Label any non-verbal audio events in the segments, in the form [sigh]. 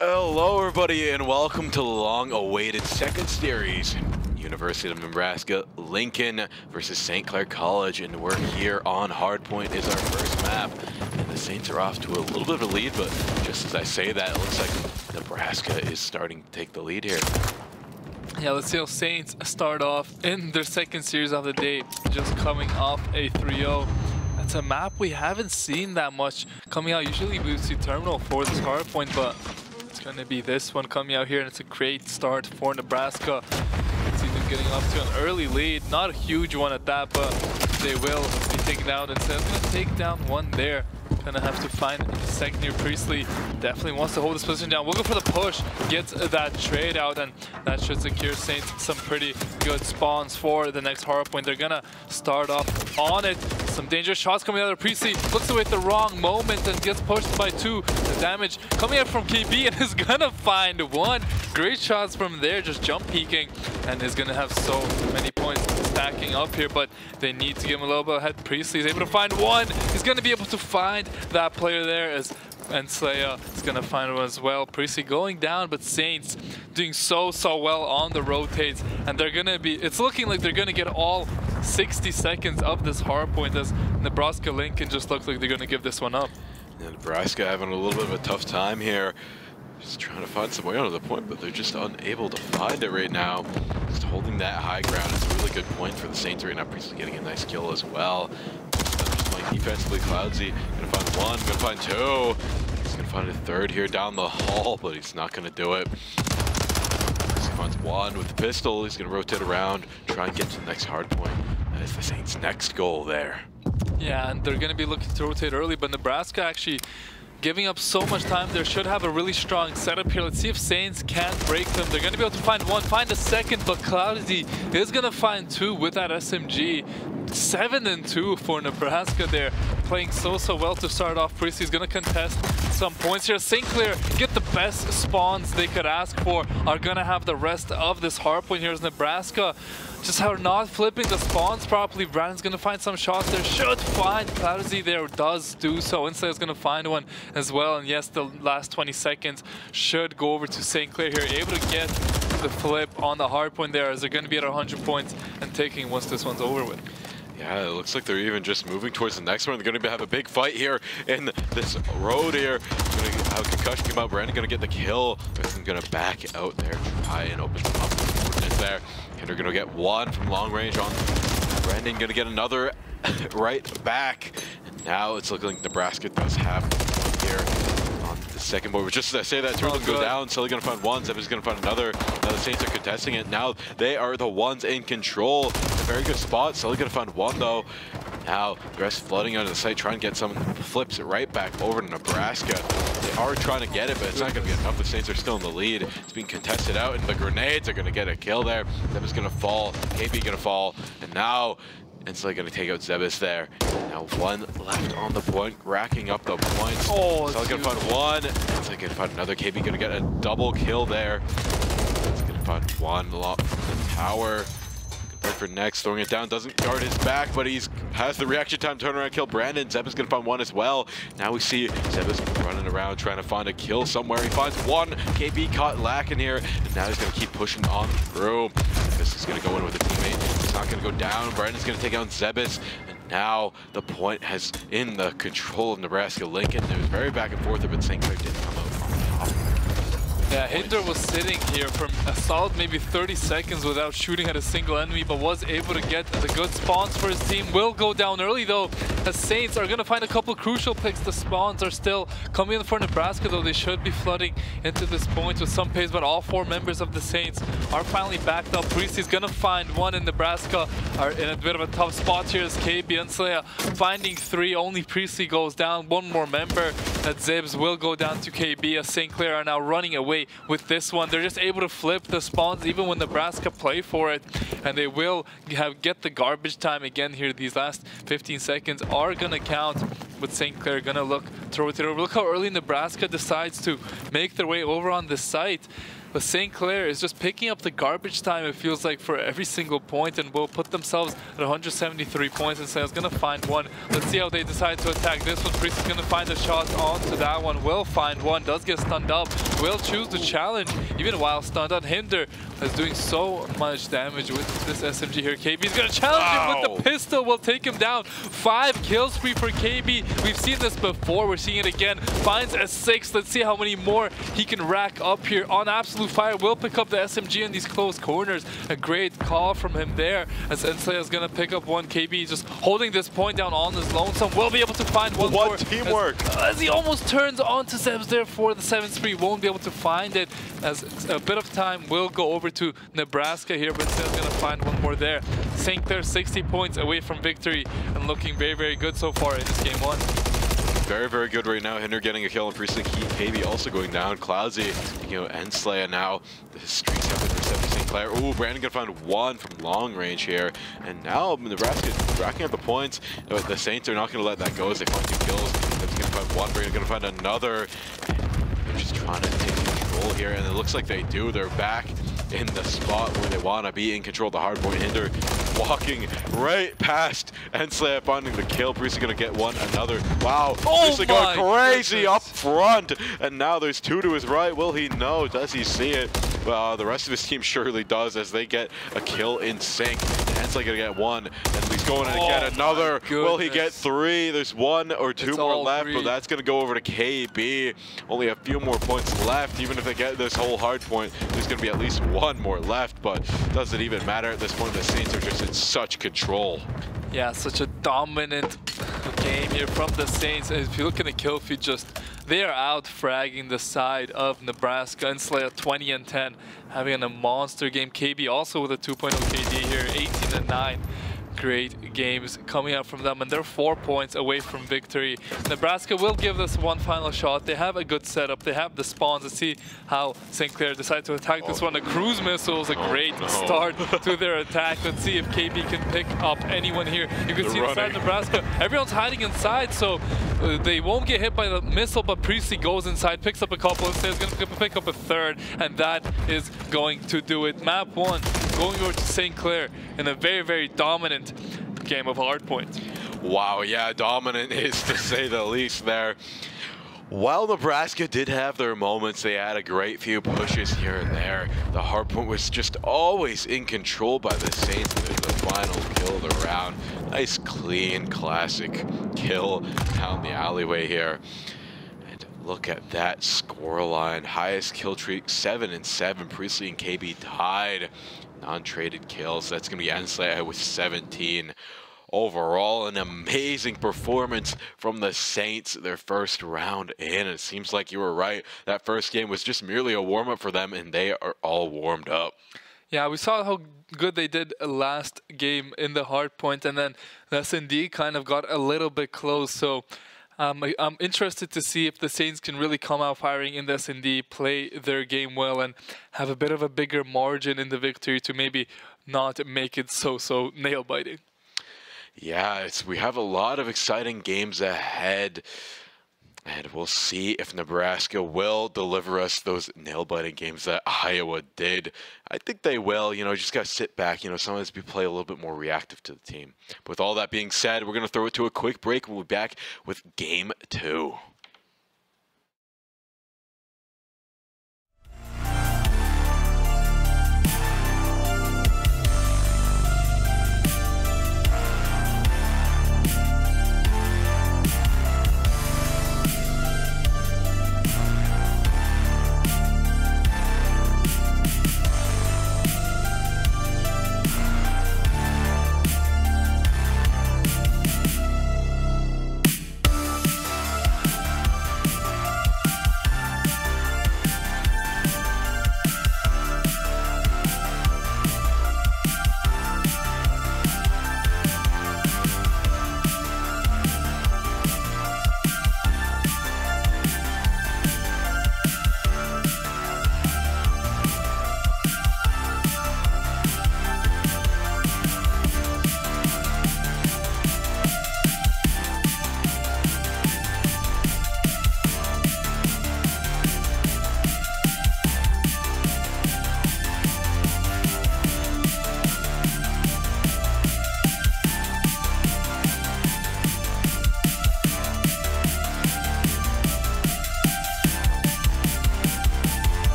Hello, everybody, and welcome to the long-awaited second series. University of Nebraska, Lincoln versus St. Clair College, and we're here on Hardpoint is our first map. And the Saints are off to a little bit of a lead, but just as I say that, it looks like Nebraska is starting to take the lead here. Yeah, let's see how Saints start off in their second series of the day, just coming off a 3-0. It's a map we haven't seen that much coming out. Usually we see Terminal for this hardpoint, but it's going to be this one coming out here, and it's a great start for Nebraska. See them getting up to an early lead, not a huge one at that, but they will be taken down. Instead, going to take down one there. Gonna have to find second here. Priestley definitely wants to hold this position down. We'll go for the push, gets that trade out, and that should secure Saints some pretty good spawns for the next hard point. They're gonna start off on it. Some dangerous shots coming out of Priestley. Looks away at the wrong moment and gets pushed by two. The damage coming out from KB and is gonna find one. Great shots from there, just jump peeking, and is gonna have so many points stacking up here, but they need to give him a little bit ahead. Priestley is able to find one. He's gonna be able to find that player there as and Slaya is gonna find one as well. Priestley going down, but Saints doing so, so well on the rotates. And they're gonna be, it's looking like they're gonna get all 60 seconds of this hard point as Nebraska Lincoln just looks like they're gonna give this one up. Yeah, Nebraska having a little bit of a tough time here. Just trying to find some way onto the point, but they're just unable to find it right now. Just holding that high ground is a really good point for the Saints right now. Priestley getting a nice kill as well. Just playing defensively. Cloudsy gonna find one, gonna find two. He's gonna find a third here down the hall, but he's not gonna do it. He finds one with the pistol. He's gonna rotate around, try and get to the next hard point. That is the Saints' next goal there. Yeah, and they're to be looking to rotate early, but Nebraska actually giving up so much time there should have a really strong setup here. Let's see if Saints can't break them. They're going to be able to find one, find a second, but Cloudy is going to find two with that SMG. Seven and two for Nebraska there, playing so, so well to start off. Priestley's going to contest some points here. St. Clair get the best spawns they could ask for, are going to have the rest of this hard point here as Nebraska just how not flipping the spawns properly. Brandon's gonna find some shots there. Should find Cloudy there. Does do so. Instead is gonna find one as well. And yes, the last 20 seconds should go over to St. Clair here. Able to get the flip on the hard point there as they're gonna be at 100 points and taking once this one's over with. Yeah, it looks like they're even just moving towards the next one. They're going to have a big fight here in this road here. Going to have concussion come out. Brandon going to get the kill. They're going to back out there, try and open them up. There, going to get one from long range on. Brandon to get another [laughs] right back. And now it's looking like Nebraska does have here on the second board. Just as I say that, two of oh, them go down. Sully going to find one. Zeb is going to find another. Now the Saints are contesting it. Now they are the ones in control. A very good spot. Sully going to find one though. Now the rest flooding onto the site, trying to get some flips it right back over to Nebraska. They are trying to get it, but it's not going to be enough. The Saints are still in the lead. It's being contested out, and the grenades are going to get a kill there. Zeb is going to fall. KB going to fall, and now Instantly going to take out Zebus there. Now one left on the point, racking up the points. Oh, so going to find one. Instantly going to find another. KB going to get a double kill there. He's going to find one lot from the tower. Play for next, throwing it down, doesn't guard his back, but he's has the reaction time turnaround kill. Brandon, Zebus going to find one as well. Now we see Zebus running around trying to find a kill somewhere. He finds one. KB caught lacking here, and now he's going to keep pushing on through. This is going to go in with a teammate. Not going to go down. Brandon's going to take out Zebus, and now the point has in the control of Nebraska Lincoln. It was very back and forth, but St. Clair didn't come. Yeah, Hinder was sitting here for a solid maybe 30 seconds without shooting at a single enemy, but was able to get the good spawns for his team. Will go down early though, as Saints are going to find a couple crucial picks. The spawns are still coming in for Nebraska though. They should be flooding into this point with some pace, but all four members of the Saints are finally backed up. Priestley's going to find one in Nebraska, are in a bit of a tough spot here as KB and Slayer finding three. Only Priestley goes down. One more member that Zibs will go down to KB as St. Clair are now running away with this one. They're just able to flip the spawns even when Nebraska play for it. And they will have get the garbage time again here. These last 15 seconds are going to count with St. Clair. Going to look to rotate over. Look how early Nebraska decides to make their way over on the site. But St. Clair is just picking up the garbage time, it feels like, for every single point and will put themselves at 173 points and is going to find one. Let's see how they decide to attack this one. Priest is going to find a shot onto that one. Will find one, does get stunned up. Will choose the challenge, even while stunned on Hinder is doing so much damage with this SMG here. KB is going to challenge wow. him with the pistol. Will take him down. Five kill spree for KB. We've seen this before. We're seeing it again. Finds a six. Let's see how many more he can rack up here on Absolute Fire. Will pick up the SMG in these close corners. A great call from him there as Ensley is going to pick up one. KB just holding this point down on his lonesome. Will be able to find one what more. teamwork. As, as, he almost turns onto Sebs there for the 7th spree. Won't be able to find it as a bit of time will go over to Nebraska here, but still going to find one more there. St. Clair 60 points away from victory and looking very, very good so far in this game one. Very, very good right now. Hinder getting a kill on Precinct Heat. KB also going down. Cloudsy, you know, and Slayer now. The streaks have been intercepted St. Clair. Ooh, Brandon gonna find one from long range here. And now Nebraska racking up the points. The Saints are not gonna let that go as they find two kills. They're gonna find one, Brandon gonna find another. Just trying to take control here, and it looks like they do. They're back in the spot where they want to be in control. The hardpoint hinder walking right past Ensley finding the kill. Going to get one, another. Wow, oh going crazy goodness. up front. And now there's two to his right. Will he know? Does he see it? Well, the rest of his team surely does as they get a kill in sync. Ensley going to get one, and he's going to oh get another. Will he get three? There's one or two it's more left, three. but that's going to go over to KB. Only a few more points left. Even if they get this whole hard point, there's going to be at least one one more left, but does it even matter at this point? The Saints are just such control. Yeah, such a dominant game here from the Saints. And if you look at the kill feed, just they are out fragging the side of Nebraska and Slayer 20 and 10, having a monster game. KB also with a 2.0 KD here, 18 and 9 great games coming out from them, and they're four points away from victory. Nebraska will give this one final shot. They have a good setup. They have the spawns. Let's see how St. Clair decide to attack this one. A cruise missile is a oh, great no. start to their attack. Let's see if KB can pick up anyone here. You can They're see running. inside Nebraska. Everyone's hiding inside, so uh, they won't get hit by the missile, but Priestley goes inside, picks up a couple, and says going to pick up a third, and that is going to do it. Map one going over to St. Clair in a very, very dominant game of hardpoint. Wow, yeah, dominant [laughs] is to say the least there. While Nebraska did have their moments, they had a great few pushes here and there. The hardpoint was just always in control by the Saints. The final kill of the round. Nice, clean, classic kill down the alleyway here. And look at that score line. Highest kill streak, 7 and 7. Priestley and KB tied non-traded kills. That's going to be Ensley with 17. Overall, an amazing performance from the Saints, their first round in. It seems like you were right. That first game was just merely a warm-up for them, and they are all warmed up. Yeah, we saw how good they did last game in the hard point, and then the SND kind of got a little bit close. So um, I, am interested to see if the Saints can really come out firing in the S&D, play their game well, and have a bit of a bigger margin in the victory to maybe not make it so, so nail-biting. Yeah, we have a lot of exciting games ahead. And we'll see if Nebraska will deliver us those nail-biting games that Iowa did. I think they will. You know, just got to sit back. You know, sometimes we play a little bit more reactive to the team. But with all that being said, we're going to throw it to a quick break. We'll be back with game two.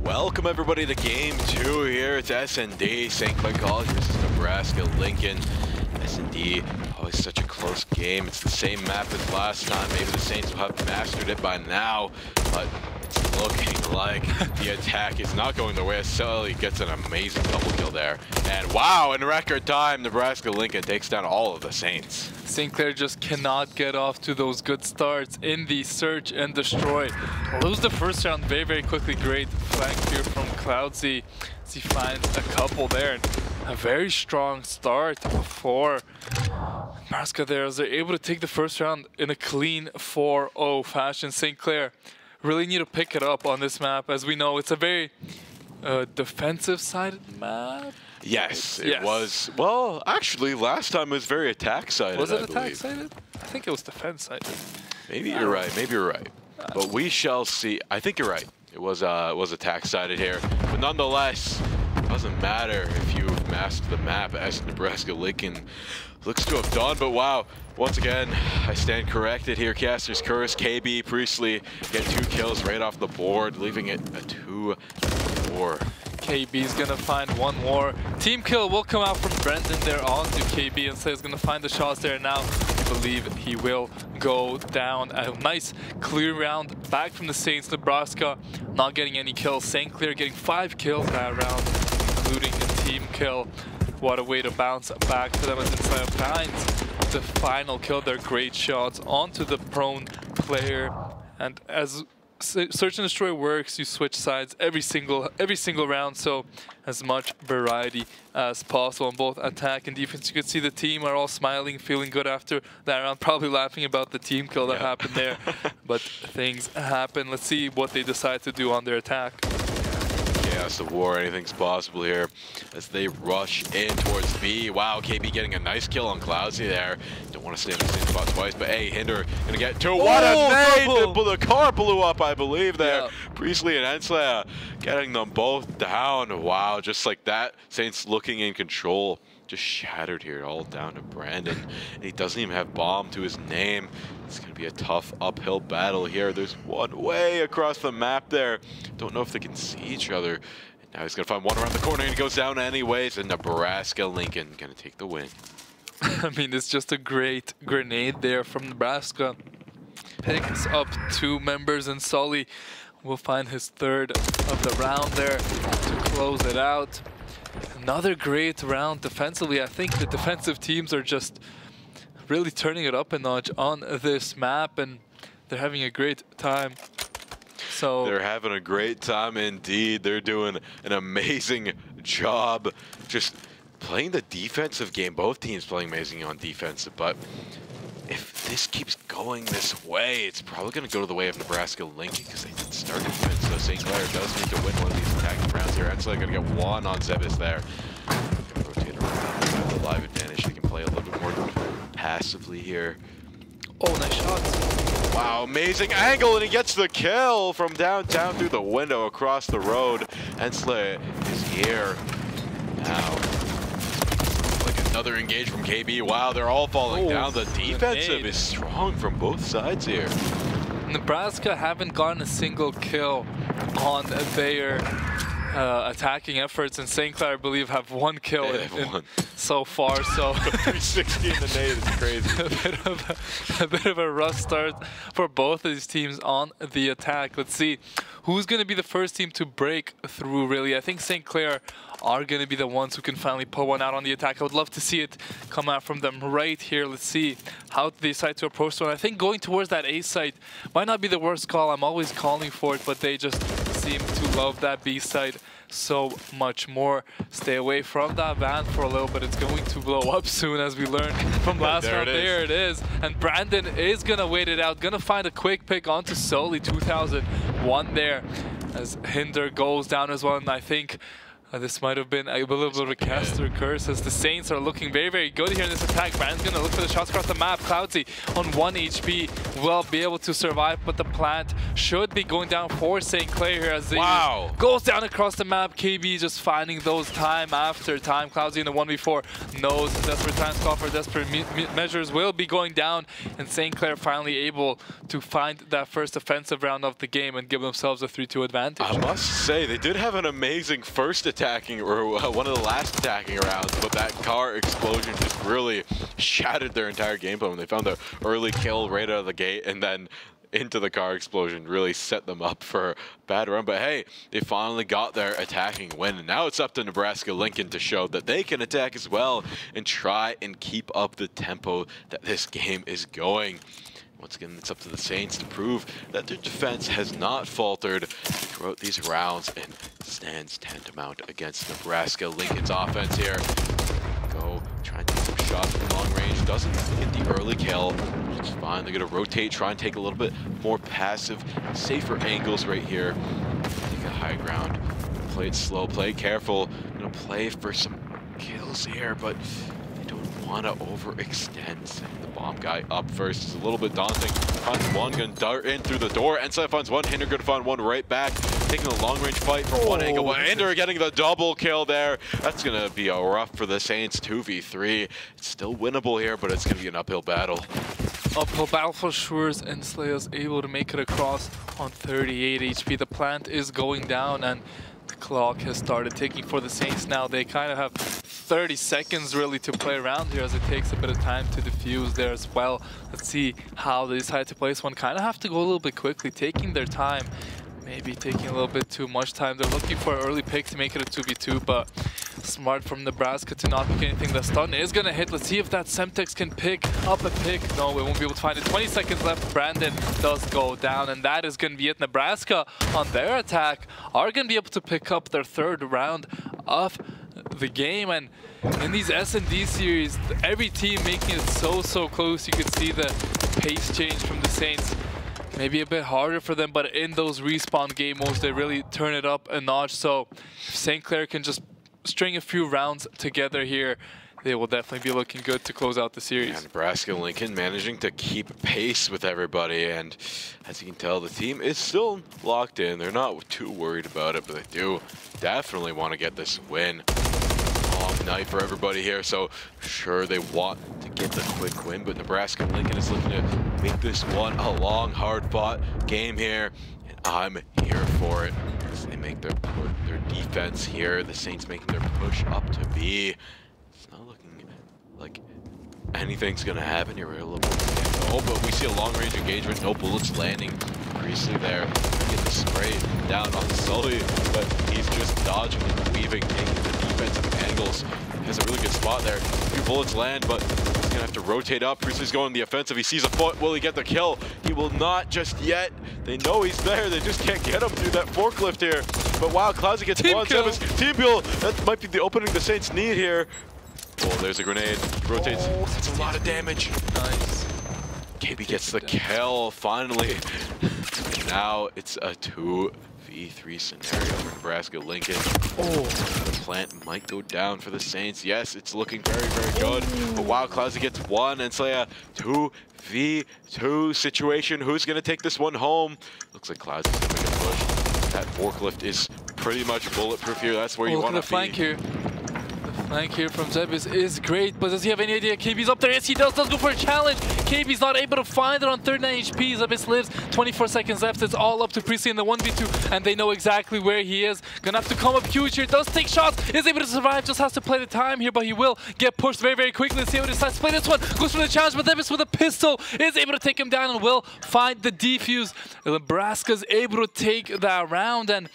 Welcome everybody to game two here. It's SND, St. Clair College versus Nebraska Lincoln. SND, always oh, such a close game. It's the same map as last time. Maybe the Saints will have mastered it by now, but looking like [laughs] the attack is not going the way. Sully gets an amazing double kill there. And wow, in record time, Nebraska Lincoln takes down all of the Saints. St. Clair just cannot get off to those good starts in the search and destroy. Lose the first round very, very quickly. Great flank here from Cloudsy he finds a couple there. A very strong start for Nebraska there as they're able to take the first round in a clean 4-0 fashion. St. Clair really need to pick it up on this map. As we know, it's a very uh, defensive-sided map. Yes, it Yes. was. Well, actually, last time it was very attack-sided, Was it I attack sided? I think it was defense sided. Maybe you're right. Maybe you're right. But we shall see. I think you're right. It was uh, it was attack sided here, but nonetheless, doesn't matter if you've mastered the map as Nebraska Lincoln looks to have done. But wow, once again, I stand corrected here. Caster's Curse, KB, Priestley get two kills right off the board, leaving it a two-four. KB's gonna find one more. Team kill will come out from Brendan there onto KB and says gonna find the shots there now. I believe he will go down. A nice clear round back from the Saints. Nebraska not getting any kills. St. Clair getting five kills that round, including a team kill. What a way to bounce back for them as Inside finds the final kill. Their great shots onto the prone player. And as Search and Destroy works, you switch sides every single every single round, so as much variety as possible on both attack and defense. You can see the team are all smiling, feeling good after that round, probably laughing about the team kill that Yeah. happened there. [laughs] but things happen. Let's see what they decide to do on their attack. Chaos of War, anything's possible here as they rush in towards B. Wow, KB getting a nice kill on Cloudsy there. Don't want to stay in the same spot twice, but hey, Hinder gonna get two. What Oh, a nade! The, the car blew up, I believe, there. Yeah. Priestley and Ensler getting them both down. Wow, just like that, Saints looking in control. Just shattered here, all down to Brandon. And he doesn't even have bomb to his name. It's going to be a tough uphill battle here. There's one way across the map there. Don't know if they can see each other. Now he's going to find one around the corner and he goes down anyways. And Nebraska Lincoln going to take the win. [laughs] I mean, it's just a great grenade there from Nebraska. Picks up two members, and Sully will find his third of the round there to close it out. Another great round defensively. I think the defensive teams are just really turning it up a notch on this map, and they're having a great time. So They're having a great time indeed. They're doing an amazing job just playing the defensive game. Both teams playing amazing on defense, but if this keeps going this way, it's probably going to go to the way of Nebraska Lincoln because they did start defense. So St. Clair does need to win one of these attacking rounds here. Actually, going to get one on Zebis there. Rotate around. They have the live advantage. They can play a little bit more passively here. oh, nice shot. Wow, amazing angle, and he gets the kill from downtown through the window across the road. Ensler is here now. Like another engage from KB. Wow, they're all falling Oh, down. The defensive is strong from both sides here. Nebraska haven't gotten a single kill on their uh, attacking efforts, and St. Clair, I believe, have one kill Yeah, in- have in- one. so far. So [laughs] 360 in the nade is [laughs] crazy. a bit of a, a bit of a rough start for both of these teams on the attack. Let's see who's going to be the first team to break through. Really, I think St. Clair are going to be the ones who can finally pull one out on the attack. I would love to see it come out from them right here. Let's see how they decide to approach one. I think going towards that A site might not be the worst call. I'm always calling for it, but they just seem to love that B side so much more. Stay away from that van for a little bit. It's going to blow up soon, as we learned from [laughs] last There round. it. There it is. And Brandon is going to wait it out. Going to find a quick pick onto Soli 2001 there as Hinder goes down as well. And I think Uh, this might have been a little bit of a caster curse as the Saints are looking very, very good here in this attack. Brand's going to look for the shots across the map. Cloudsy on 1 HP will be able to survive, but the plant should be going down for St. Clair here as Wow. goes down across the map. KB just finding those time after time. Cloudsy in the 1v4 knows desperate times call for desperate me me measures will be going down, and St. Clair finally able to find that first offensive round of the game and give themselves a 3-2 advantage. I must say, they did have an amazing first attacking, or uh, one of the last attacking rounds, but that car explosion just really shattered their entire game plan they found the early kill right out of the gate, and then into the car explosion really set them up for a bad run. But hey, they finally got their attacking win. And now it's up to Nebraska Lincoln to show that they can attack as well and try and keep up the tempo that this game is going. Once again, it's up to the Saints to prove that their defense has not faltered throughout these rounds and stands tantamount against Nebraska. Lincoln's offense here. Go, try and take some shots from long range. Doesn't get the early kill, is fine. They're going to rotate, try and take a little bit more passive, safer angles right here. Take a high ground. Play it slow, play it careful. Going to play for some kills here, but they don't want to overextend. The bomb guy up first is a little bit daunting. Finds one, gonna dart in through the door. Ensai finds one, Hinder gonna find one right back. Taking a long range fight from one angle, oh, but Hinder getting the double kill there. That's gonna be a rough for the Saints, 2v3. It's still winnable here, but it's gonna be an uphill battle. Uphill battle for sure, and Slayer's able to make it across on 38 HP. The plant is going down, and the clock has started ticking for the Saints now. They kind of have 30 seconds really to play around here as it takes a bit of time to defuse there as well. Let's see how they decide to play this one. Kind of have to go a little bit quickly, taking their time. Maybe taking a little bit too much time. They're looking for an early pick to make it a 2v2, but smart from Nebraska to not pick anything. The stun is going to hit. Let's see if that Semtex can pick up a pick. No, we won't be able to find it. 20 seconds left. Brandon does go down, and that is going to be it. Nebraska, on their attack, are going to be able to pick up their third round of the game. And in these S&D series, every team making it so, so close. You can see the pace change from the Saints maybe a bit harder for them, but in those respawn game modes, they really turn it up a notch. So St. Clair can just string a few rounds together here, they will definitely be looking good to close out the series. And Nebraska Lincoln managing to keep pace with everybody, and as you can tell, the team is still locked in. They're not too worried about it, but they do definitely want to get this win. Long night for everybody here, so sure they want to get the quick win, but Nebraska Lincoln is looking to make this one a long, hard-fought game here, and I'm here for it. As they make their their defense here, the Saints making their push up to B. It's not looking like anything's gonna happen here. We're a little oh, but we see a long-range engagement. No bullets landing. Priestley there. Get the spray down on Sully, but he's just dodging and weaving, taking the defensive angles. He has a really good spot there. A few bullets land, but he's gonna have to rotate up. Priestley's going the offensive. He sees a foot. Will he get the kill? He will not just yet. They know he's there. They just can't get him through that forklift here. But wow, Cloudsy gets Team one. kill. Team kill. That might be the opening the Saints need here. Oh, there's a grenade. Rotates. Oh, That's a lot of damage. Nice. KB gets the kill, finally. now it's a 2v3 scenario for Nebraska Lincoln. Oh, The plant might go down for the Saints. Yes, it's looking very, very good. But wow, Cloudsy gets one, and Slaya 2v2 situation. Who's going to take this one home? Looks like Cloudsy's going to make a push. That forklift is pretty much bulletproof here. That's where oh you look at want the to be. flank here. Flank here from Zebis is great, but does he have any idea KB's up there? Yes, he does. Does go for a challenge. KB's not able to find it on 39 HP. Zebis lives. 24 seconds left. It's all up to Priestley in the 1v2, and they know exactly where he is. Gonna have to come up huge here. Does take shots. Is able to survive. Just has to play the time here, but he will get pushed very, very quickly. Let's see how he decides to play this one. Goes for the challenge, but Zebis with a pistol is able to take him down and will find the defuse. Nebraska's able to take that round, and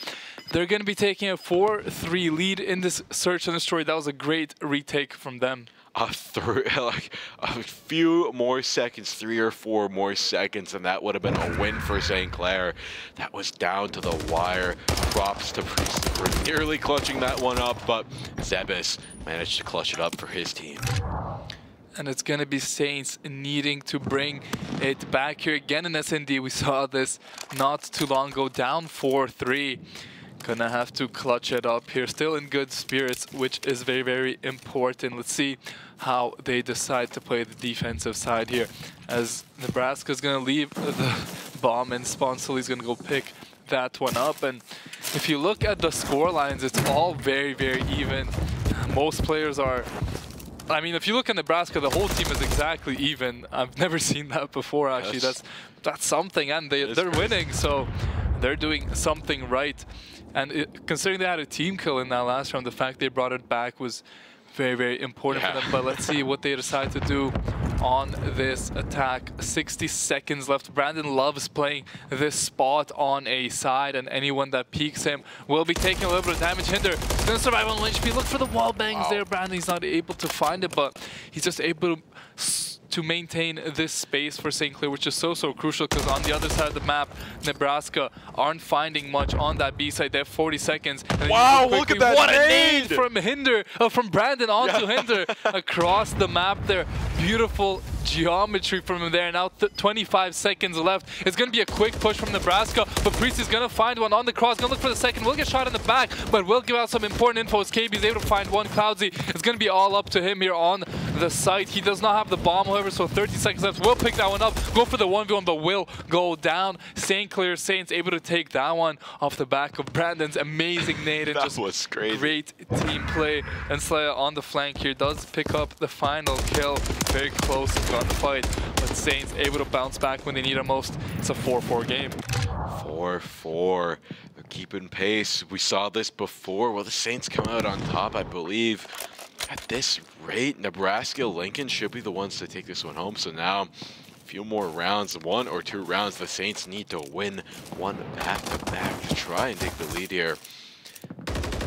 they're going to be taking a 4-3 lead in this search and destroy. That was a great retake from them. a three, [laughs] like a few more seconds, three or four more seconds, and that would have been a win for St. Clair. That was down to the wire. Props to Priestley for nearly clutching that one up, but Zebis managed to clutch it up for his team. And it's going to be Saints needing to bring it back here again in SND. We saw this not too long ago, down 4-3. Gonna have to clutch it up here. Still in good spirits, which is very, very important. Let's see how they decide to play the defensive side here. As Nebraska's gonna leave the bomb and Sponsolly's gonna go pick that one up. And if you look at the score lines, it's all very, very even. Most players are I mean, if you look at Nebraska, the whole team is exactly even. I've [laughs] never seen that before, actually. Yes. That's that's something, and they, they're crazy. winning, so they're doing something right. And it, considering they had a team kill in that last round, the fact they brought it back was very, very important Yeah. for them. But let's see what they decide to do on this attack. 60 seconds left. Brandon loves playing this spot on a side, and anyone that peeks him will be taking a little bit of damage. Hinder is going to survive on Lynch. Look for the wall bangs Wow. there. Brandon, he's not able to find it, but he's just able to to maintain this space for St. Clair, which is so, so crucial because on the other side of the map, Nebraska aren't finding much on that B side. They have 40 seconds. and Wow, look at that What a nade from Hinder, uh, from Brandon onto Yeah. Hinder [laughs] across the map there. Beautiful geometry from him there. Now th 25 seconds left. It's going to be a quick push from Nebraska, but Priest is going to find one on the cross. Going to look for the second. Will get shot in the back, but will give out some important info as KB is able to find one. Cloudsy, it's going to be all up to him here on the site. He does not have the bomb, however, so 30 seconds left. We'll pick that one up, go for the 1v1, but will go down. St. Clair Saints able to take that one off the back of Brandon's amazing nade [laughs] That just was crazy. great team play. And Slayer on the flank here does pick up the final kill. Very close gunfight, but Saints able to bounce back when they need it most. It's a 4-4 game. 4-4. They're keeping pace. We saw this before. Well, the Saints come out on top, I believe. At this rate, Nebraska, Lincoln should be the ones to take this one home. So now, a few more rounds, one or two rounds, the Saints need to win one back-to-back to try and take the lead here.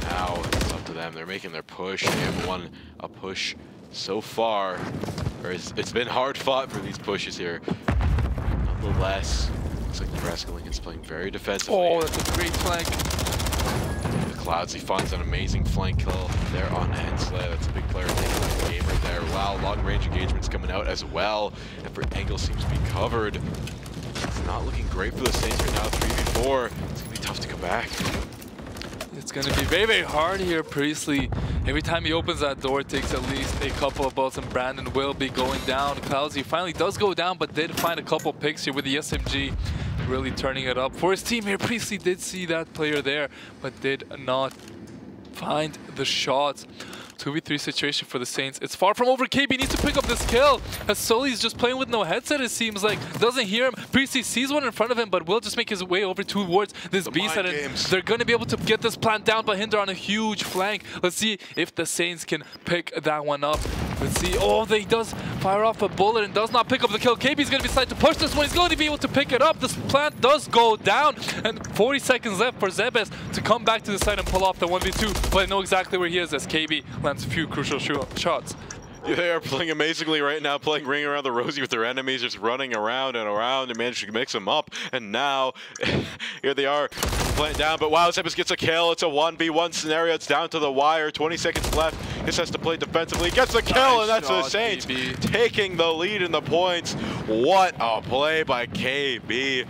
Now it's up to them. They're making their push. They haven't won a push so far. Or it's, it's been hard fought for these pushes here. Nonetheless, looks like Nebraska Lincoln's playing very defensively. Oh, that's a great flank. The Clouds, he finds an amazing flank kill there on Hensler. That's a big player taking that game right there. Wow, long range engagements coming out as well. And for Angle seems to be covered. It's not looking great for the Saints right now. 3v4. It's gonna be tough to come back. It's going to be very, very hard here, Priestley. Every time he opens that door, takes at least a couple of bullets, and Brandon will be going down. Cloudsy finally does go down, but did find a couple picks here with the SMG, really turning it up. For his team here, Priestley did see that player there, but did not find the shots. 2v3 situation for the Saints. It's far from over. KB needs to pick up this kill. As Sully's just playing with no headset, it seems like. Doesn't hear him. Priestley sees one in front of him, but will just make his way over towards this The beast. mind And they're going to be able to get this plant down, but Hinder on a huge flank. Let's see if the Saints can pick that one up. Let's see. Oh, they does fire off a bullet and does not pick up the kill. KB's going to decide to push this one. He's going to be able to pick it up. This plant does go down. And 40 seconds left for Zebes to come back to the side and pull off the 1v2. But I know exactly where he is as KB lands a few crucial sho- shots. They are playing amazingly right now, playing Ring Around the Rosie with their enemies, just running around and around and managing to mix them up. And now, [laughs] here they are, playing down. But wow, Zebus gets a kill. It's a 1v1 scenario. It's down to the wire. 20 seconds left. This has to play defensively. Gets the kill, Nice and that's the Saints KB. taking the lead in the points. What a play by KB.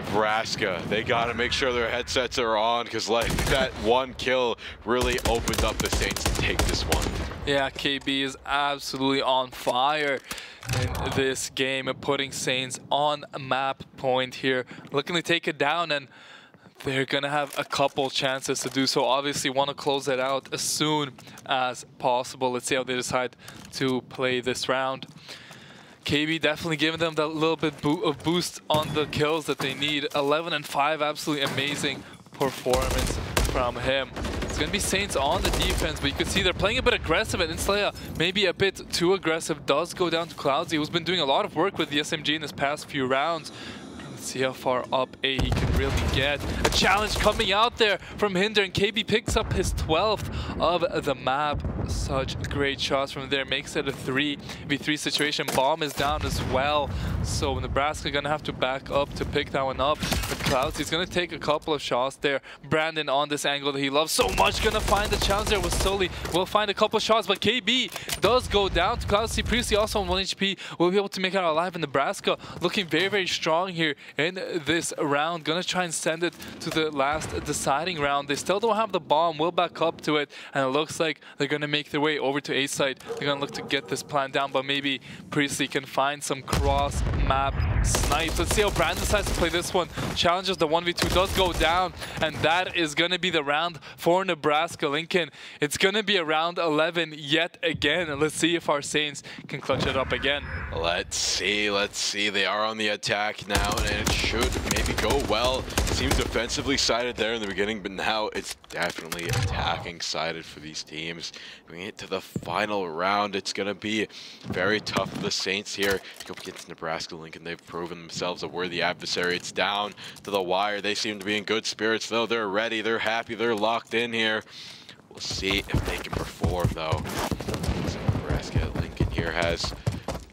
Nebraska, they got to make sure their headsets are on because like that one kill really opened up the Saints to take this one. Yeah, KB is absolutely on fire in this game putting Saints on map point here. Looking to take it down and they're going to have a couple chances to do so. Obviously want to close it out as soon as possible. Let's see how they decide to play this round. KB definitely giving them that little bit bo of boost on the kills that they need. 11 and 5, absolutely amazing performance from him. It's going to be Saints on the defense, but you can see they're playing a bit aggressive, and Inslaya maybe a bit too aggressive does go down to Cloudsy, who's been doing a lot of work with the SMG in this past few rounds. See how far up A he can really get. A challenge coming out there from Hinder, and KB picks up his 12th of the map. Such great shots from there. Makes it a 3v3 situation. Bomb is down as well. So Nebraska gonna have to back up to pick that one up. Clouds. He's going to take a couple of shots there. Brandon on this angle that he loves so much. Going to find the challenge there with Sully. Will find a couple shots, but KB does go down to Clouds. See, previously also on 1 HP. Will be able to make it out alive in Nebraska. Looking very, very strong here in this round. To try and send it to the last deciding round. They still don't have the bomb. Will back up to it. And it looks like they're to make their way over to A side. They're to look to get this plan down, but maybe Priestley can find some cross map snipes. Let's see how Brand decides to play this one. Challenges the 1v2, does go down, and that is going to be the round for Nebraska Lincoln. It's going to be a round 11 yet again. Let's see if our Saints can clutch it up again. Let's see, let's see. They are on the attack now, and it should maybe go well. Seems defensively sided there in the beginning, but now it's definitely attacking sided for these teams. We get to the final round. It's going to be very tough for the Saints here go against Nebraska Lincoln. They've proven themselves a worthy adversary. It's down to the wire. They seem to be in good spirits, though. They're ready. They're happy. They're locked in here. We'll see if they can perform, though. Nebraska Lincoln here has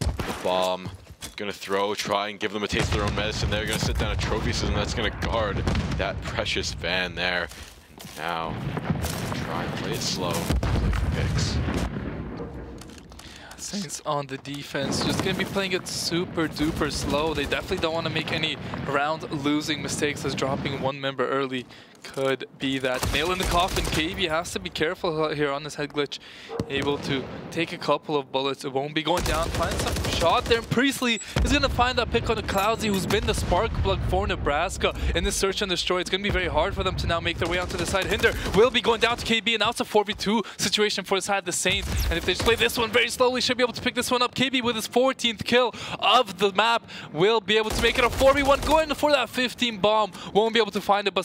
the bomb. Gonna throw, try and give them a taste of their own medicine. They're gonna sit down a trophy system that's gonna guard that precious van there. And now, try and play it slow. Play for picks. Saints on the defense, just gonna be playing it super duper slow. They definitely don't want to make any round losing mistakes as dropping one member early could be that nail in the coffin. KB has to be careful here on this head glitch. Able to take a couple of bullets. It won't be going down. Find some shot there. Priestley is going to find that pick on the Cloudsy, who's been the spark plug for Nebraska in this search and destroy. It's going to be very hard for them to now make their way onto the side. Hinder will be going down to KB, and now it's a 4v2 situation for the side of the Saints. And if they just play this one very slowly, should be able to pick this one up. KB with his 14th kill of the map will be able to make it a 4v1. Going for that 15 bomb. Won't be able to find it, but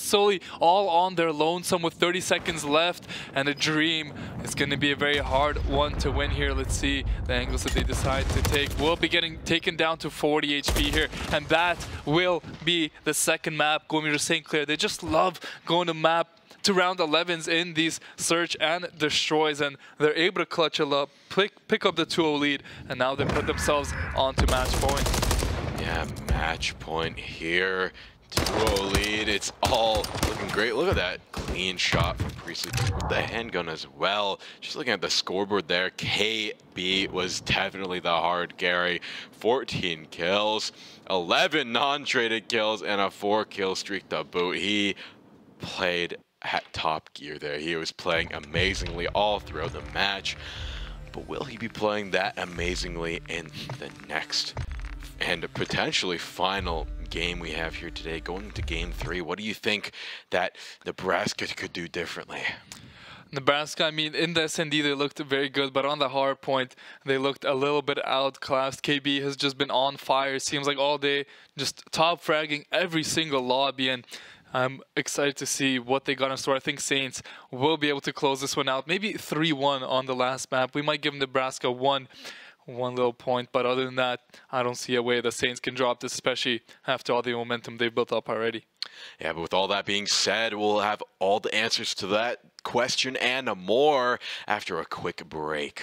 all on their lonesome with 30 seconds left and a dream. It's going to be a very hard one to win here. Let's see the angles that they decide to take. Will be getting taken down to 40 HP here, and that will be the second map to St. Clair. They just love going to map to round 11s in these search and destroys, and they're able to clutch it up, pick, pick up the 2-0 lead, and now they put themselves onto match point. Yeah, match point here. 2-0 lead. It's all looking great. Look at that clean shot from Priestley with the handgun as well. Just looking at the scoreboard there, KB was definitely the hard carry. 14 kills, 11 non-traded kills, and a 4-kill streak to boot. He played at top gear there. He was playing amazingly all throughout the match. But will he be playing that amazingly in the next and potentially final game we have here today, going to game three, what do you think that Nebraska could do differently? Nebraska, I mean, in the SND they looked very good, but on the hard point they looked a little bit outclassed. KB has just been on fire. Seems like all day, just top fragging every single lobby, and I'm excited to see what they got in store. I think Saints will be able to close this one out. Maybe 3-1 on the last map. We might give Nebraska one one little point. But other than that, I don't see a way the Saints can drop this, especially after all the momentum they've built up already. Yeah, but with all that being said, we'll have all the answers to that question and more after a quick break.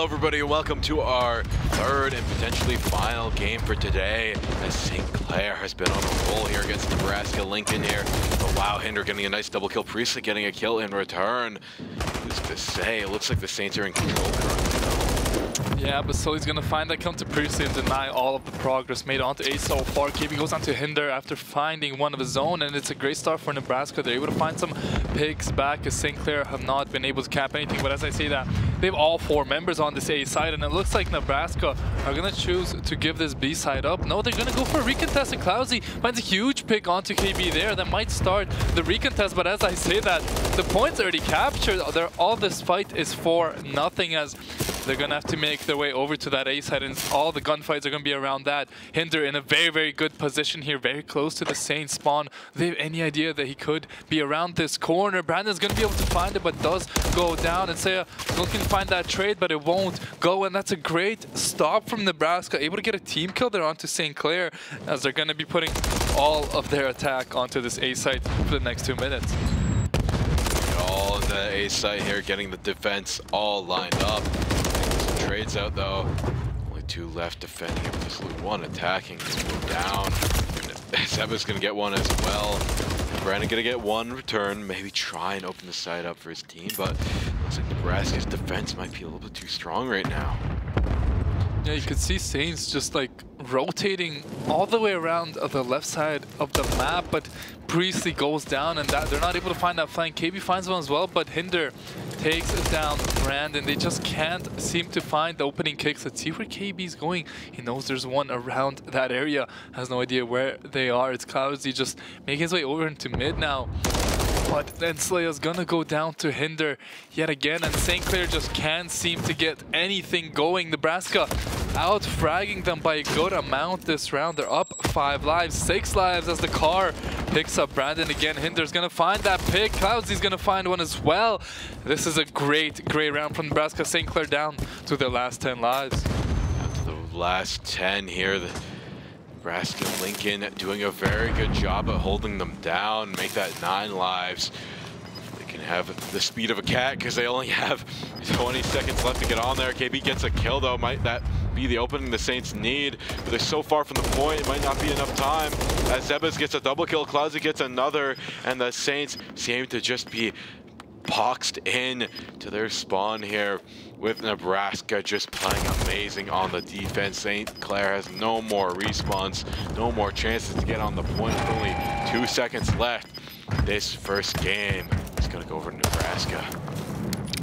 Hello everybody and welcome to our third and potentially final game for today as St. Clair has been on a roll here against Nebraska Lincoln here. But wow, Hinder getting a nice double kill, Priestley getting a kill in return. Who's to say? It looks like the Saints are in control yeah, but Sully's gonna find that to Priestley and deny all of the progress made onto Ace so far. KB goes on to Hinder after finding one of his own, and it's a great start for Nebraska. They're able to find some picks back as St. Clair have not been able to cap anything. But as I say that, they have all four members on this A side, and it looks like Nebraska are gonna choose to give this B side up. No, they're gonna go for a recontest, and Cloudsy finds a huge pick onto KB there. That might start the recontest, but as I say that, the point's already captured. They're, all this fight is for nothing as they're going to have to make their way over to that A side, and all the gunfights are going to be around that. Hinder in a very, very good position here, very close to the Saint spawn. they have any idea that he could be around this corner? Brandon's going to be able to find it, but does go down. And say, looking to find that trade, but it won't go. And that's a great stop from Nebraska, able to get a team kill there onto St. Clair, as they're going to be putting all of their attack onto this A site for the next two minutes all the A site here, getting the defense all lined up trades out though. Only two left defending it. Just one attacking. Down. [laughs] Seba's gonna get one as well. Brandon gonna get one return. Maybe try and open the side up for his team, but looks like Nebraska's defense might be a little bit too strong right now. Yeah, you can see Saints just like rotating all the way around the left side of the map, but Priestley goes down and that they're not able to find that flank. KB finds one as well, but Hinder takes down Brandon. They just can't seem to find the opening kicks. Let's see where KB's going. He knows there's one around that area. Has no idea where they are. It's Cloudsy just making his way over into mid now. But then Slayer's gonna go down to Hinder yet again, and St. Clair just can't seem to get anything going. Nebraska out fragging them by a good amount this round. They're up five lives, six lives as the car picks up Brandon again. Hinder's gonna find that pick. Cloudsy's gonna find one as well. This is a great, great round from Nebraska. St. Clair down to their last 10 lives. Down to the last 10 here. The Nebraska Lincoln doing a very good job at holding them down, make that nine lives. Have the speed of a cat because they only have [laughs] 20 seconds left to get on there. KB gets a kill though. Might that be the opening the Saints need? But they're so far from the point, it might not be enough time. As Zebes gets a double kill, Cloudsy gets another, and the Saints seem to just be boxed in to their spawn here with Nebraska just playing amazing on the defense. St. Clair has no more respawns, no more chances to get on the point with only two seconds left. This first game is going to go over to Nebraska.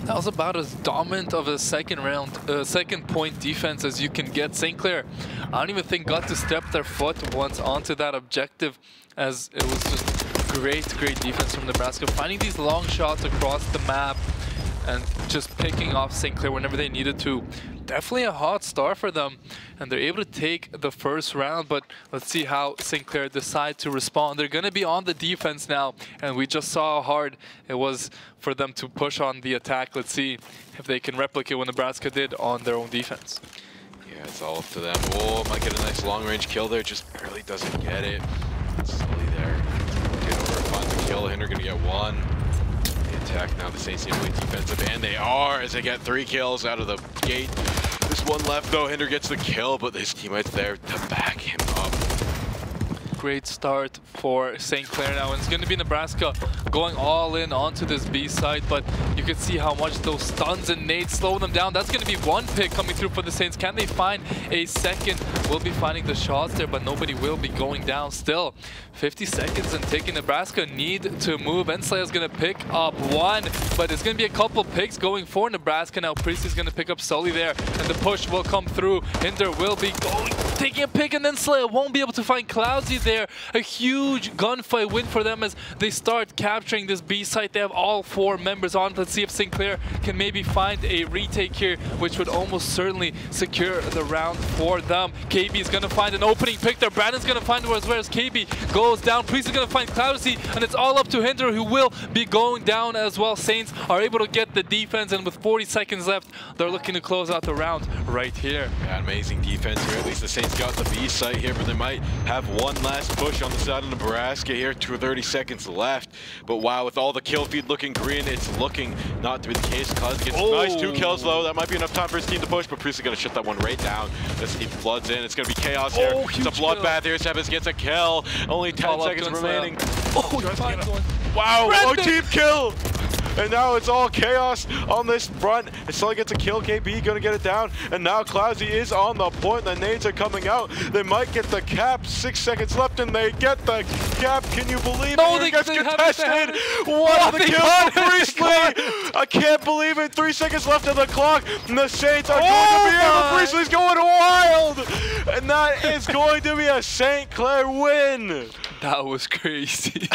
That was about as dominant of a second round, uh, second point defense as you can get. St. Clair, I don't even think got to step their foot once onto that objective as it was just great, great defense from Nebraska. Finding these long shots across the map and just picking off St. Clair whenever they needed to. Definitely a hot start for them, and they're able to take the first round, but let's see how St. Clair decide to respond. They're going to be on the defense now, and we just saw how hard it was for them to push on the attack. Let's see if they can replicate what Nebraska did on their own defense. Yeah, it's all up to them. Oh, might get a nice long-range kill there, just barely doesn't get it. Sully there. Get over, finds a kill. Hinder gonna get one attack. Now the Saints need defensive, and they are as they get three kills out of the gate. This one left though, Hinder gets the kill, but his teammates there to back great start for St. Clair now. And it's going to be Nebraska going all in onto this B side, but you can see how much those stuns and nades slow them down. That's going to be one pick coming through for the Saints. Can they find a second? We'll be finding the shots there, but nobody will be going down still. 50 seconds and taking Nebraska need to move. Ensley is going to pick up one, but it's going to be a couple picks going for Nebraska now. Priest is going to pick up Sully there, and the push will come through. Hinder will be going, taking a pick, and then Slayer won't be able to find Cloudsy there. A huge gunfight win for them as they start capturing this B site. They have all four members on. Let's see if St. Clair can maybe find a retake here, which would almost certainly secure the round for them. KB is going to find an opening pick there. Brandon's going to find where as KB goes down. Priest is going to find Cloudsy, and it's all up to Hinder, who will be going down as well. Saints are able to get the defense, and with 40 seconds left, they're looking to close out the round right here. Yeah, amazing defense here. At least the Saints got the B site here, but they might have one last last push on the side of Nebraska here. Two or 30 seconds left. But wow, with all the kill feed looking green, it's looking not to be the case. Cloud gets oh. nice two kills though. That might be enough time for his team to push, but Priestley gonna shut that one right down This he floods in. It's gonna be chaos here. Oh, it's a bloodbath here. Sebas gets a kill. Only 10 seconds remaining. Oh, wow, oh, team kill! And now it's all chaos on this front. And Sully gets a kill. KB gonna get it down. And now Cloudsy is on the point. The nades are coming out. They might get the cap. Six seconds left and they get the cap. Can you believe no, it? They, gets they contested. What oh, the kill for Priestley? I can't believe it. Three seconds left on the clock. And the Saints are oh going to be able. Priestley's going wild. And that is going to be a St. Clair win. That was crazy.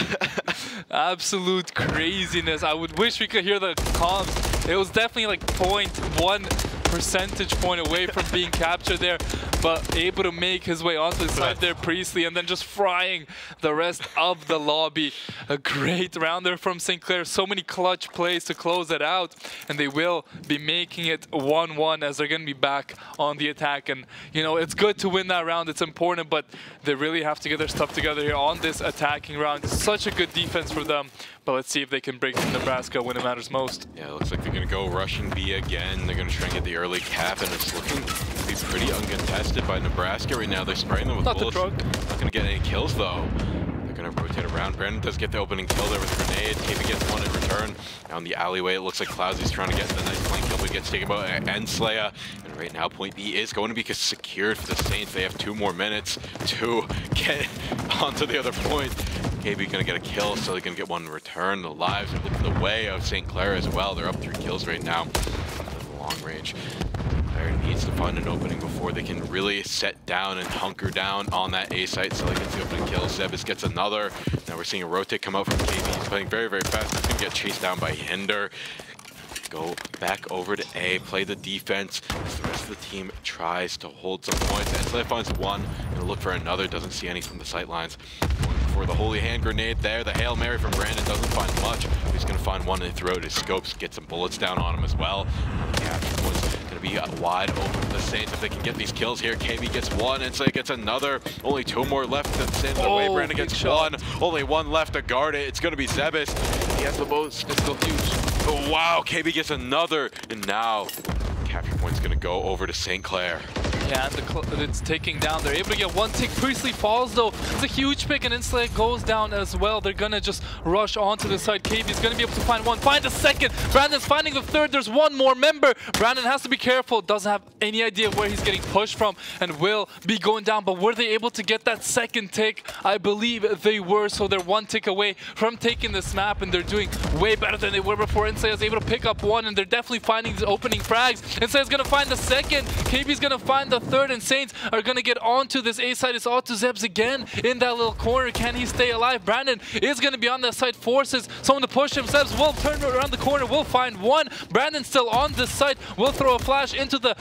[laughs] Absolute craziness. I would wish we could hear the comms. It was definitely like 0.1 percentage point away from being captured there, but able to make his way onto the side there, Priestley, and then just frying the rest of the lobby. A great rounder from St. Clair. So many clutch plays to close it out, and they will be making it 1-1 as they're going to be back on the attack. And, you know, it's good to win that round. It's important, but they really have to get their stuff together here on this attacking round. Such a good defense for them. But let's see if they can break from Nebraska when it matters most. Yeah, it looks like they're going to go rushing B again. They're going to try and get the early cap, and it's looking to be pretty uncontested by Nebraska right now. They're spraying them with Not bullets. The Not going to get any kills, though. To rotate around. Brandon does get the opening kill there with grenade. KB gets one in return. Down the alleyway, it looks like Cloudsy's trying to get the nice flank kill, but gets taken by Enslayer. And right now, point B is going to be secured for the Saints. They have two more minutes to get [laughs] onto the other point. KB gonna get a kill, so they're gonna get one in return. The lives are looking the way of St. Clair as well. They're up three kills right now. Long range. Clair needs to find an opening before they can really set down and hunker down on that A site. So they gets the opening kill. Sebas gets another. Now we're seeing a rotate come out from KB. He's playing very, very fast. He's gonna get chased down by Hinder go back over to A, play the defense as the rest of the team tries to hold some points. And finds one, gonna look for another, doesn't see any from the sight lines. Going for the holy hand grenade there. The Hail Mary from Brandon doesn't find much. He's gonna find one and throw it. His scopes, get some bullets down on him as well. Yeah, was gonna be uh, wide open for the Saints if they can get these kills here. KB gets one, and Slay gets another. Only two more left to send oh, away. Brandon gets one. Only one left to guard it. It's gonna be Sebas. He has the most. It's still huge. Oh, wow, KB gets another, and now capture point's gonna go over to St. Clair. Yeah, and it's taking down. They're able to get one tick. Priestley falls though. It's a huge pick, and Inslay goes down as well. They're gonna just rush onto the side. KB is gonna be able to find one, find the second. Brandon's finding the third. There's one more member. Brandon has to be careful. Doesn't have any idea where he's getting pushed from, and will be going down. But were they able to get that second tick? I believe they were. So they're one tick away from taking this map, and they're doing way better than they were before. Inslay was able to pick up one, and they're definitely finding these opening frags. Inslay's gonna find the second. KB's gonna find the third, and Saints are going to get onto this A side. It's all to Zebs again in that little corner. Can he stay alive? Brandon is going to be on that side, forces someone to push him. Zebs will turn around the corner, will find one. Brandon still on this side, will throw a flash into the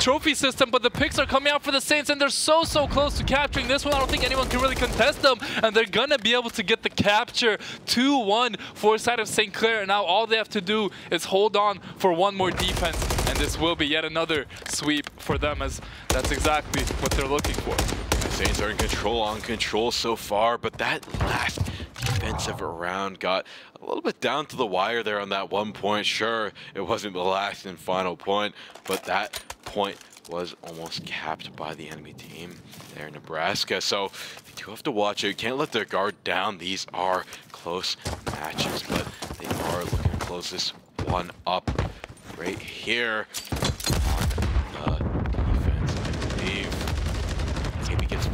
trophy system, but the picks are coming out for the Saints, and they're so, so close to capturing this one. I don't think anyone can really contest them, and they're going to be able to get the capture 2-1 for side of St. Clair. And now all they have to do is hold on for one more defense, and this will be yet another sweep for them as that's exactly what they're looking for. The Saints are in control on control so far, but that last defensive round got a little bit down to the wire there on that one point. Sure, it wasn't the last and final point, but that point was almost capped by the enemy team there in Nebraska. So you do have to watch it. You can't let their guard down. These are close matches, but they are looking to close this one up right here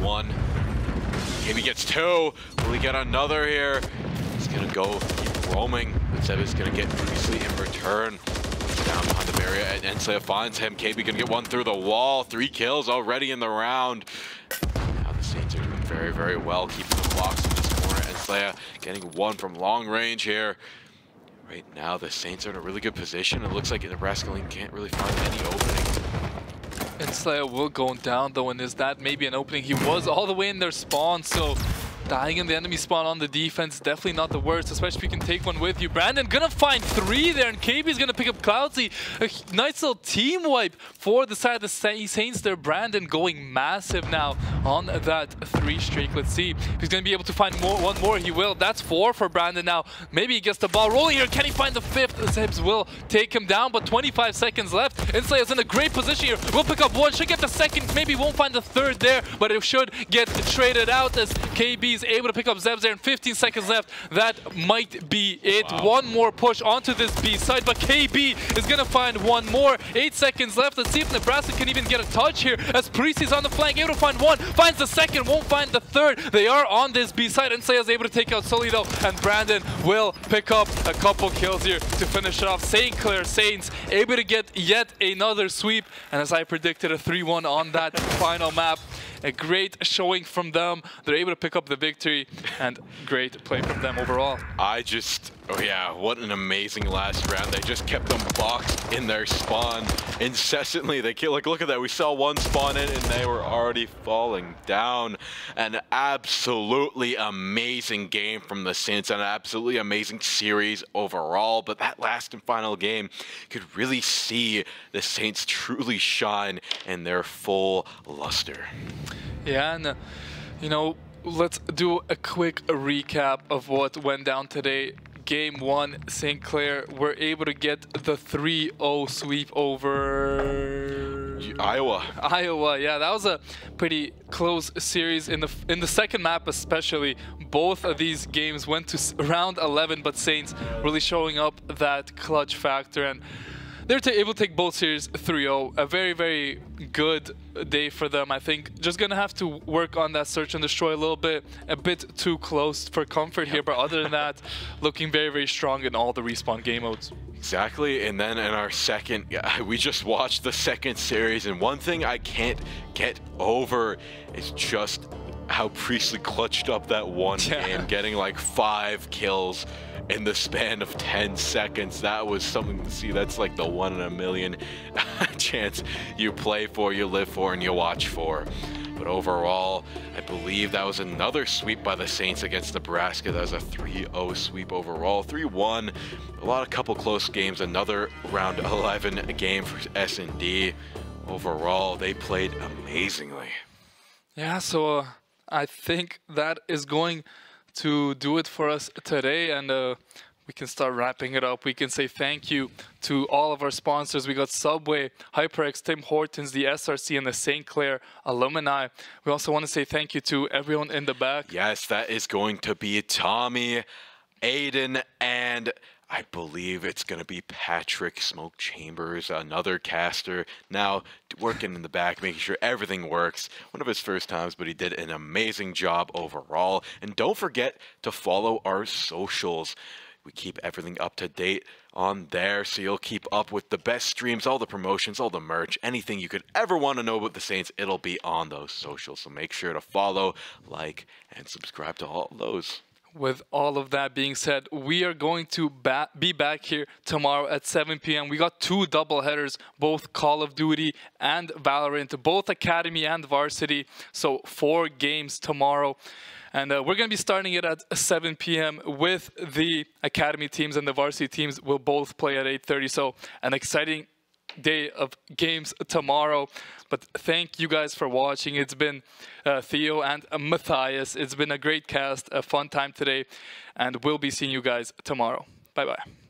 one. KB gets two. Will he get another here? He's gonna go keep roaming. But Sebas gonna get Priestley in return. Down behind the barrier and Enslaya finds him. KB gonna get one through the wall. Three kills already in the round. Now the Saints are doing very, very well, keeping the blocks in this corner. Enslaya getting one from long range here. Right now, the Saints are in a really good position. It looks like Nebraska Link can't really find any openings. And Slayer will go down though, and is that maybe an opening? He was all the way in their spawn, so Dying in the enemy spawn on the defense, definitely not the worst, especially if you can take one with you. Brandon gonna find three there, and KB's gonna pick up Cloudsy. A nice little team wipe for the side of the Saints there. Brandon going massive now on that three streak. Let's see if he's gonna be able to find more. One more, he will. That's four for Brandon now. Maybe he gets the ball rolling here. Can he find the fifth? Zebs will take him down, but 25 seconds left. Inslay is in a great position here. We'll pick up one, should get the second, maybe won't find the third there, but it should get traded out as KB is able to pick up Zebs there in 15 seconds left. That might be it. Wow. One more push onto this B side, but KB is gonna find one more. Eight seconds left. Let's see if Nebraska can even get a touch here as Parisi's on the flank, able to find one, finds the second, won't find the third. They are on this B side. Inslay is able to take out Sully though, and Brandon will pick up a couple kills here to finish it off. St. Clair Saints able to get yet another sweep, and as I predicted, a 3-1 on that [laughs] final map a great showing from them. They're able to pick up the victory and great play from them overall. I just, oh yeah, what an amazing last round. They just kept them boxed in their spawn incessantly. They kill like, look at that. We saw one spawn in and they were already falling down. An absolutely amazing game from the Saints, an absolutely amazing series overall. But that last and final game could really see the Saints truly shine in their full luster. Yeah, and uh, you know, let's do a quick recap of what went down today. Game one, St. Clair were able to get the 3-0 sweep over Iowa. Iowa, yeah, that was a pretty close series in the in the second map, especially. Both of these games went to round 11, but Saints really showing up that clutch factor and they're able to take both series 3-0. A very, very good day for them. I think just going to have to work on that search and destroy a little bit. A bit too close for comfort here, but other than that, [laughs] looking very, very strong in all the respawn game modes. Exactly, and then in our second, [laughs] we just watched the second series, and one thing I can't get over is just how Priestley clutched up that one [laughs] yeah. game, getting like five kills in the span of 10 seconds. That was something to see. That's like the one in a million [laughs] chance you play for, you live for, and you watch for. But overall, I believe that was another sweep by the Saints against Nebraska. That was a 3-0 sweep overall. 3-1, a lot of couple close games. Another round 11 game for S&D. Overall, they played amazingly. Yeah, so uh, I think that is going to do it for us today and uh, we can start wrapping it up. We can say thank you to all of our sponsors. We got Subway, HyperX, Tim Hortons, the SRC, and the St. Clair alumni. We also want to say thank you to everyone in the back. Yes, that is going to be Tommy, Aiden, and I believe it's going to be Patrick Smoke Chambers, another caster, now working in the back, making sure everything works. One of his first times, but he did an amazing job overall. And don't forget to follow our socials. We keep everything up to date on there, so you'll keep up with the best streams, all the promotions, all the merch, anything you could ever want to know about the Saints, it'll be on those socials. So make sure to follow, like, and subscribe to all those with all of that being said, we are going to ba be back here tomorrow at 7 p.m. We got two double headers, both Call of Duty and Valorant, both Academy and Varsity. So four games tomorrow. And uh, we're going to be starting it at 7 p.m. with the Academy teams and the Varsity teams will both play at 8.30. So an exciting day of games tomorrow. But thank you guys for watching. It's been uh, Theo and uh, Matthias. It's been a great cast, a fun time today, and we'll be seeing you guys tomorrow. Bye bye.